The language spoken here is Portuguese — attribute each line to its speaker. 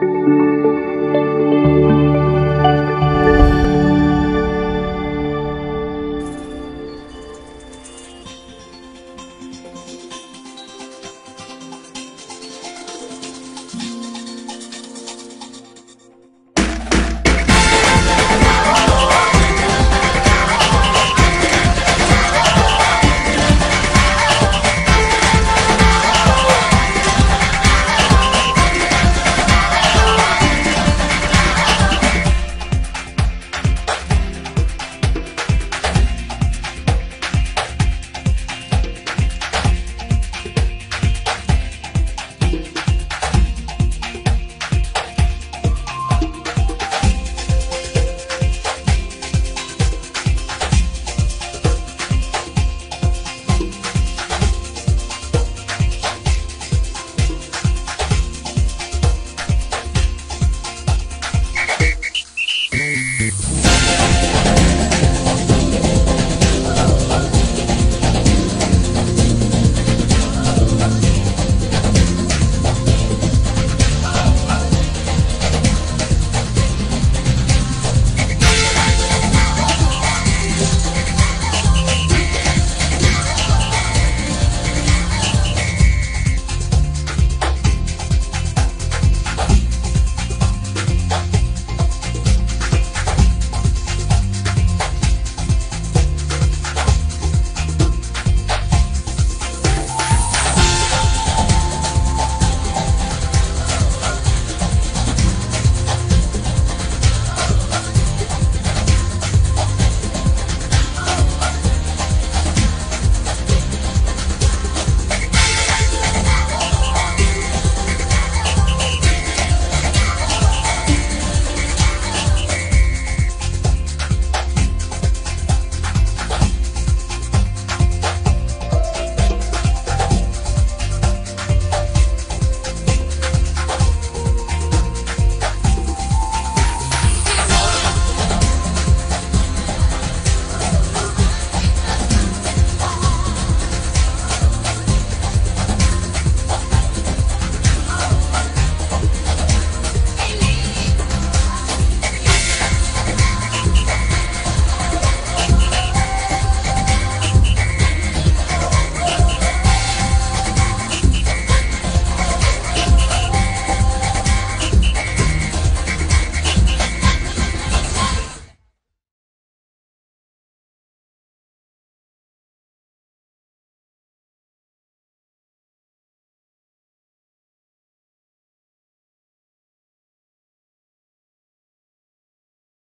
Speaker 1: Música